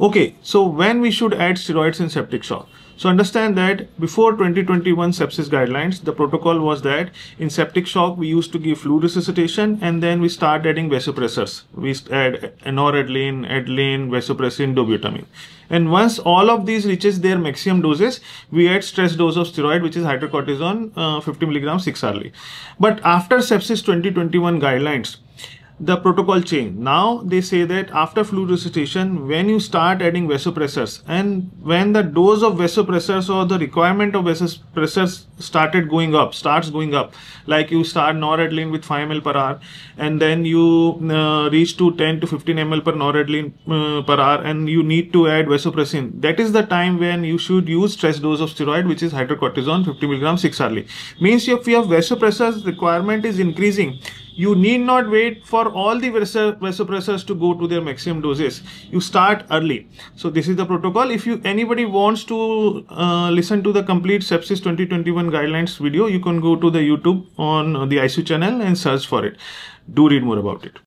Okay, so when we should add steroids in septic shock? So understand that before 2021 sepsis guidelines, the protocol was that in septic shock, we used to give fluid resuscitation and then we start adding vasopressors. We add noradrenaline, adrenaline, vasopressin, dobutamine. And once all of these reaches their maximum doses, we add stress dose of steroid, which is hydrocortisone, uh, 50 milligrams 6 hourly. But after sepsis 2021 guidelines, the protocol change. Now they say that after fluid resuscitation, when you start adding vasopressors and when the dose of vasopressors or the requirement of vasopressors started going up, starts going up, like you start noradrenaline with 5 ml per hour and then you uh, reach to 10 to 15 ml per noradrenaline uh, per hour and you need to add vasopressin. That is the time when you should use stress dose of steroid, which is hydrocortisone 50 milligrams 6 hourly. Means if your vasopressors requirement is increasing, you need not wait for all the vasopressors to go to their maximum doses. You start early. So this is the protocol. If you anybody wants to uh, listen to the complete sepsis 2021 guidelines video, you can go to the YouTube on the ICU channel and search for it. Do read more about it.